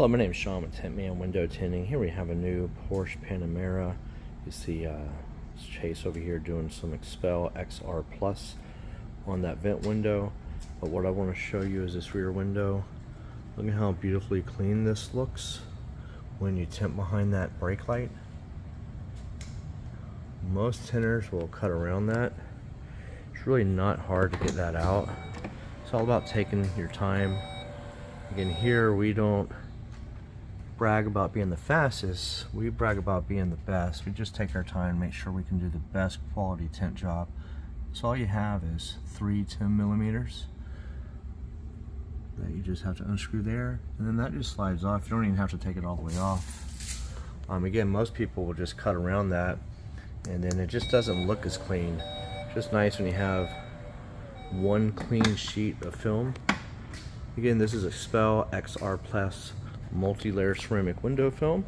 Hello, my name is Sean with Tintman Window Tinting. Here we have a new Porsche Panamera. You see uh, Chase over here doing some Xpel XR Plus on that vent window. But what I want to show you is this rear window. Look at how beautifully clean this looks when you tint behind that brake light. Most tinters will cut around that. It's really not hard to get that out. It's all about taking your time. Again, here we don't brag about being the fastest, we brag about being the best. We just take our time, make sure we can do the best quality tint job. So all you have is three 10 millimeters that you just have to unscrew there, and then that just slides off. You don't even have to take it all the way off. Um, again, most people will just cut around that, and then it just doesn't look as clean. Just nice when you have one clean sheet of film. Again, this is Xpel XR Plus multi-layer ceramic window film.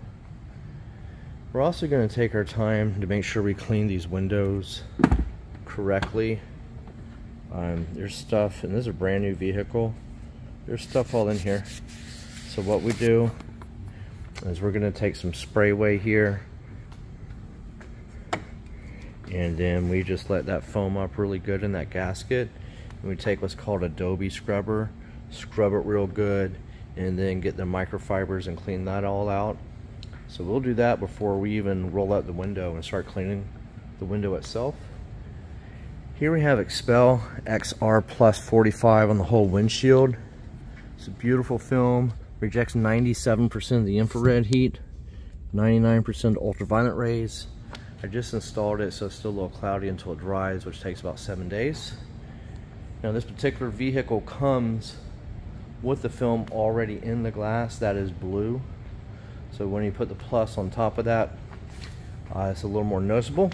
We're also going to take our time to make sure we clean these windows correctly. Um, there's stuff, and this is a brand new vehicle. There's stuff all in here. So what we do is we're going to take some Spray-Away here and then we just let that foam up really good in that gasket and we take what's called Adobe scrubber scrub it real good and then get the microfibers and clean that all out. So we'll do that before we even roll out the window and start cleaning the window itself. Here we have Xpel XR Plus 45 on the whole windshield. It's a beautiful film, rejects 97% of the infrared heat, 99% ultraviolet rays. I just installed it so it's still a little cloudy until it dries, which takes about seven days. Now this particular vehicle comes with the film already in the glass that is blue. So when you put the plus on top of that uh, it's a little more noticeable.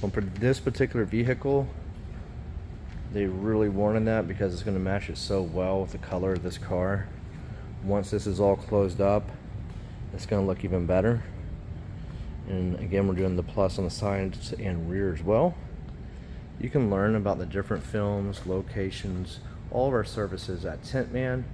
For this particular vehicle they really wanted that because it's going to match it so well with the color of this car. Once this is all closed up it's going to look even better. And again we're doing the plus on the sides and rear as well. You can learn about the different films locations all of our services at tintmanfl.com.